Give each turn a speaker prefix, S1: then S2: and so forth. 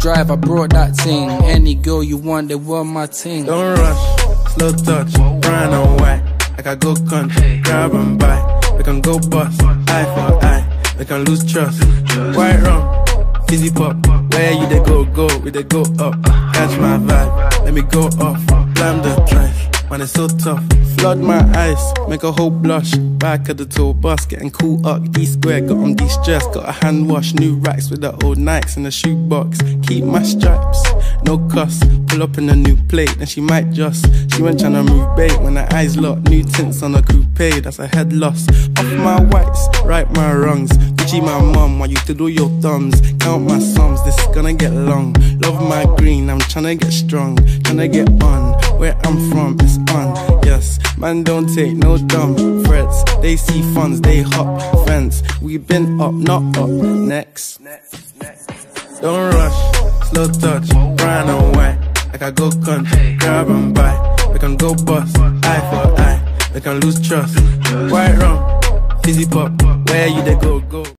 S1: drive, I brought that thing. Any girl you want, they want my thing.
S2: Don't rush, slow touch, white. Like I go country, grab and buy. We can go bust, eye for eye. We can lose trust. White rum, fizzy pop. Where you they go, go, we they go up. Catch my vibe, let me go off. Blam the trash, man, it's so tough. Flood my eyes, make a whole blush. Back of the tour bus, getting cool up. D square, got on de-stress. Got a hand wash, new racks with the old Nikes in the shoebox. Keep my stripes, no cuss. Pull up in a new plate, then she might just. She went tryna move bait when her eyes locked. New tints on a coupe, that's a head loss. Off my whites, right my wrongs. Gucci my mum, while you do your thumbs. Count my sums, this is gonna get long. Love my green, I'm tryna get strong. Tryna get on, where I'm from, it's on. Yes, man, don't take no dumb threats. They see funds, they hop fence. We been up, not up. Next. Don't rush, slow touch, brown and white. Like I go country, grab and buy. We can go bust, eye for eye. We can lose trust. White rum, fizzy pop. Where you they go go,